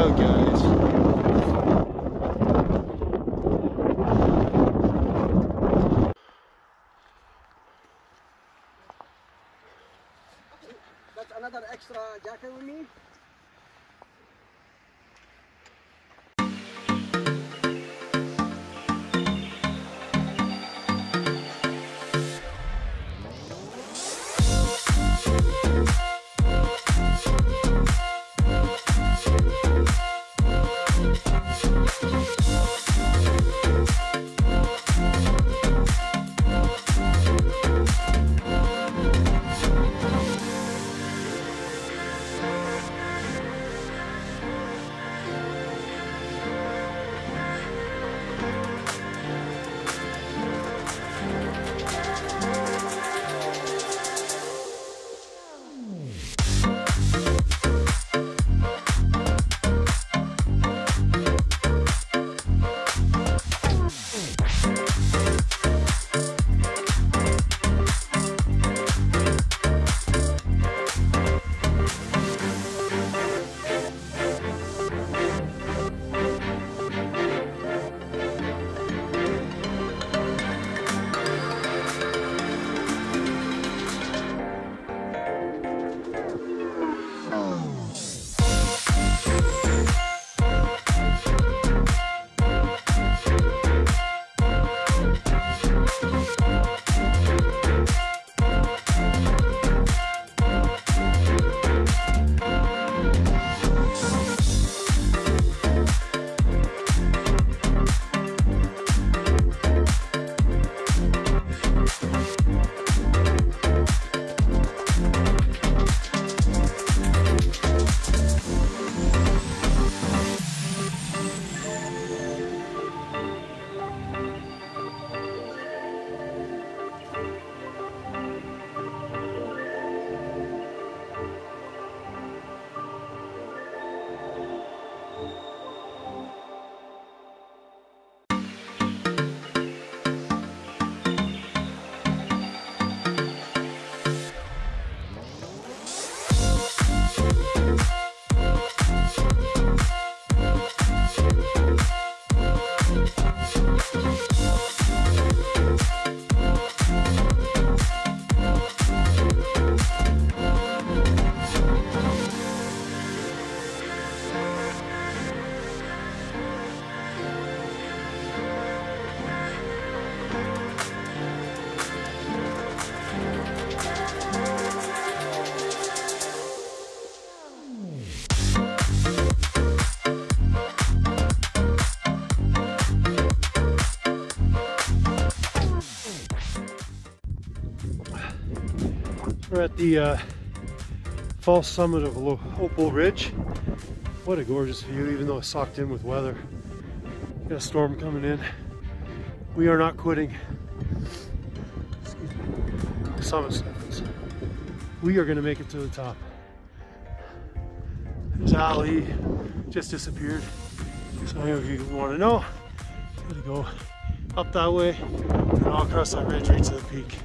wild, guys. That's another extra jacket with me. We're at the uh, false summit of Opal Ridge. What a gorgeous view, even though it's socked in with weather. Got a storm coming in. We are not quitting. Summit. We are gonna make it to the top. There's Ali, just disappeared. So if you wanna know, gotta go up that way and all across that ridge right to the peak.